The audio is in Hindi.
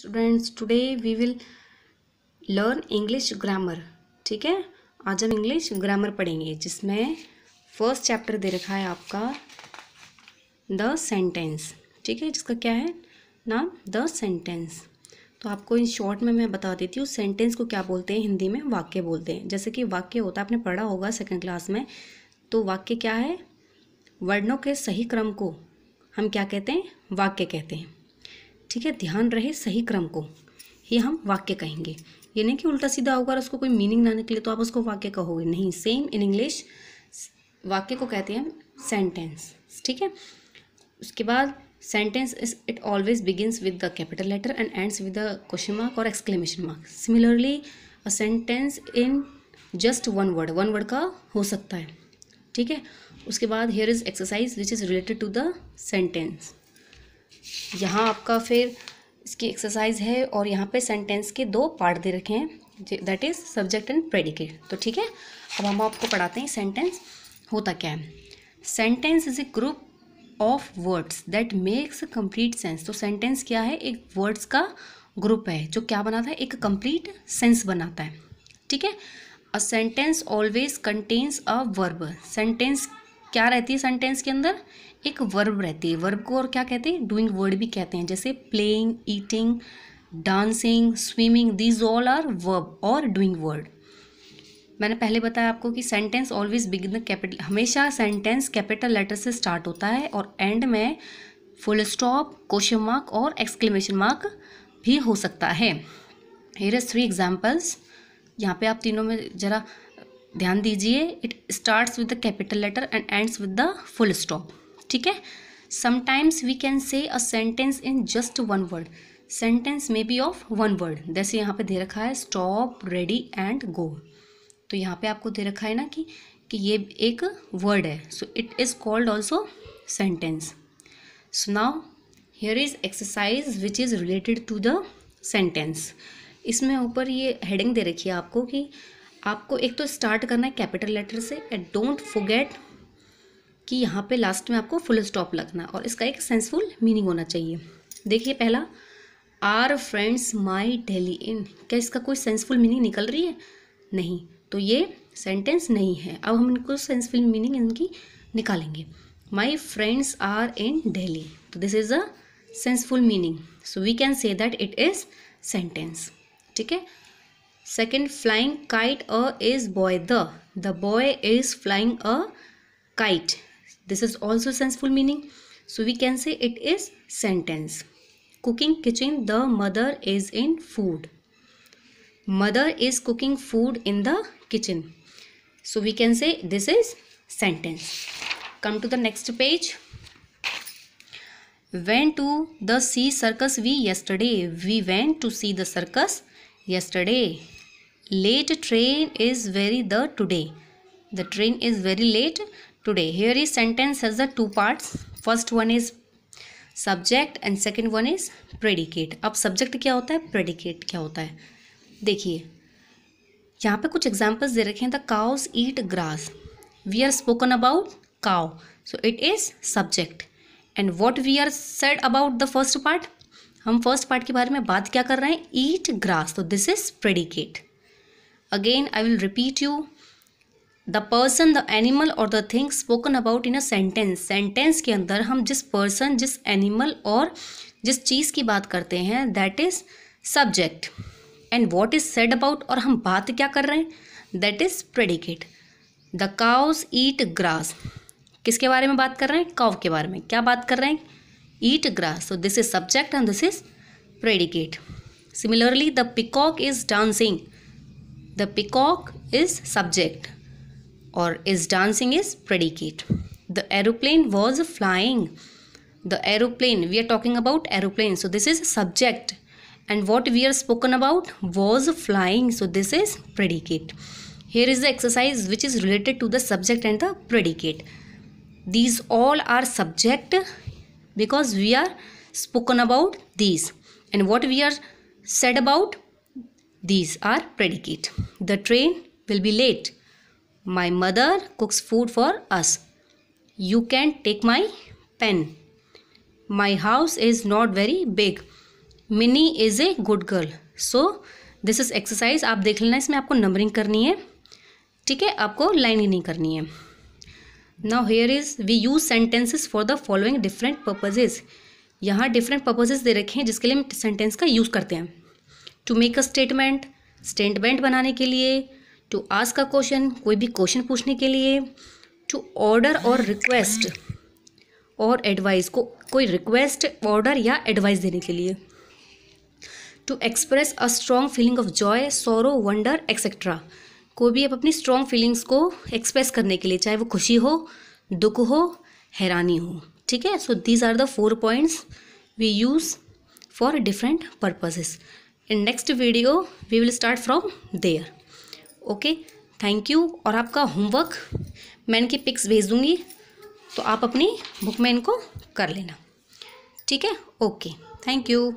Students today we will learn English grammar ठीक है? आज हम इंग्लिश ग्रामर पढ़ेंगे, जिसमें फ़र्स्ट चैप्टर दे रखा है आपका द सेंटेंस ठीक है? जिसका क्या है? नाम द सेंटेंस तो आपको इन शॉर्ट में मैं बता देती हूँ सेंटेंस को क्या बोलते हैं? हिंदी में वाक्य बोलते हैं। जैसे कि वाक्य होता है, आपने पढ़ा होगा सेकेंड क्लास में तो वाक्य क्या है? वर्णों के सही क्रम को हम क्या कहते हैं? वाक्य कहते हैं। ठीक है, ध्यान रहे सही क्रम को। ये हम वाक्य कहेंगे। ये नहीं कि उल्टा सीधा होगा और उसको कोई मीनिंग ना निकले तो आप उसको वाक्य कहोगे। नहीं सेम इन इंग्लिश वाक्य को कहते हैं सेंटेंस ठीक है? उसके बाद sentence is it always begins with the capital letter and ends with the question mark और exclamation mark similarly a sentence in just one word one word का हो सकता है, ठीक है? उसके बाद here is exercise which is related to the sentence यहाँ आपका फिर इसकी एक्सरसाइज है और यहाँ पे सेंटेंस के दो पार्ट दे रखे हैं that is subject and predicate तो ठीक है, अब हम आपको पढ़ाते हैं सेंटेंस होता क्या है? Sentence is a group of words that makes complete sense तो सेंटेंस क्या है? एक वर्ड्स का ग्रुप है, जो क्या बनाता है? एक कंप्लीट सेंस बनाता है। ठीक है? A sentence always contains a verb sentence क्या रहती है सेंटेंस के अंदर? एक वर्ब रहती है। वर्ब को और क्या कहते हैं? डूइंग वर्ड भी कहते हैं। जैसे playing eating dancing swimming these all are verb और डूइंग वर्ड मैंने पहले बताया आपको कि sentence always begin the capital हमेशा सेंटेंस कैपिटल लेटर से स्टार्ट होता है और एंड में फुल स्टॉप क्वेश्चन मार्क और एक्सक्लेमेशन मार्क भी हो सकता है। हेयर थ्री एग्जाम्पल्स यहाँ पे आप तीनों में ज़रा ध्यान दीजिए it starts with the capital letter and ends with the full stop ठीक है? Sometimes we can say a sentence in just one word sentence may be of one word जैसे यहाँ पे दे रखा है स्टॉप रेडी एंड गो तो यहाँ पे आपको दे रखा है ना कि कि ये एक वर्ड है. So it is called also sentence so now here is exercise which is related to the sentence इसमें ऊपर ये हेडिंग दे रखी है आपको कि आपको एक तो स्टार्ट करना है कैपिटल लेटर से एंड डोंट फोगेट कि यहाँ पे लास्ट में आपको फुल स्टॉप लगना और इसका एक सेंसफुल मीनिंग होना चाहिए। देखिए पहला are friends my Delhi in क्या इसका कोई सेंसफुल मीनिंग निकल रही है? नहीं। तो ये सेंटेंस नहीं है। अब हम इनको सेंसफुल मीनिंग इनकी निकालेंगे। My friends are in Delhi तो this is a senseful meaning so we can say that it is sentence ठीक है? Second, flying kite a is boy the. The boy is flying a kite. This is also senseful meaning. So we can say it is sentence. Cooking kitchen, the mother is in food. Mother is cooking food in the kitchen. So we can say this is sentence. Come to the next page. Went to the sea circus we yesterday. We went to see the circus yesterday. Late train is very the today. The train is very late today. Here is sentence has the two parts. First one is subject and second one is predicate अब सब्जेक्ट क्या होता है? प्रेडिकेट क्या होता है? देखिए, यहाँ पे कुछ एग्जाम्पल्स दे रखे हैं. The cows eat grass we are spoken about cow so it is subject and what we are said about the first part हम फ़र्स्ट पार्ट के बारे में बात क्या कर रहे हैं? ईट ग्रास तो this is predicate again I will repeat you the person the animal और the thing spoken about in a sentence sentence के अंदर हम जिस पर्सन जिस एनिमल और जिस चीज़ की बात करते हैं that is subject and what is said about और हम बात क्या कर रहे हैं? That is predicate the cows eat grass किसके बारे में बात कर रहे हैं? काउ के बारे में. क्या बात कर रहे हैं? eat grass. So this is subject and this is predicate. Similarly, the peacock is dancing. The peacock is subject or is dancing is predicate. The aeroplane was flying. The aeroplane, we are talking about aeroplane. So this is subject. And what we are spoken about was flying. So this is predicate. Here is the exercise which is related to the subject and the predicate. These all are subject because we are spoken about these and what we are said about these are predicate the train will be late my mother cooks food for us. You can take my pen. My house is not very big. Mini is a good girl so this is exercise आप देख लेना इसमें आपको नंबरिंग करनी है ठीक है आपको लाइनिंग नहीं करनी है now here is we use sentences for the following different purposes यहाँ डिफरेंट पर्पजेज दे रखे हैं जिसके लिए हम सेंटेंस का यूज़ करते हैं। To make a statement statement बनाने के लिए टू आस्क अ क्वेश्चन कोई भी क्वेश्चन पूछने के लिए टू ऑर्डर और रिक्वेस्ट और एडवाइस को, कोई रिक्वेस्ट ऑर्डर या एडवाइस देने के लिए। To express a strong feeling of joy sorrow wonder etcetera कोई भी आप अपनी स्ट्रॉन्ग फीलिंग्स को एक्सप्रेस करने के लिए, चाहे वो खुशी हो, दुख हो, हैरानी हो, ठीक है? So these are the four points we use for different purposes in next video we will start from there okay thank you और आपका होमवर्क मैं इनकी पिक्स भेज दूँगी तो आप अपनी बुक में इनको कर लेना। ठीक है? Okay thank you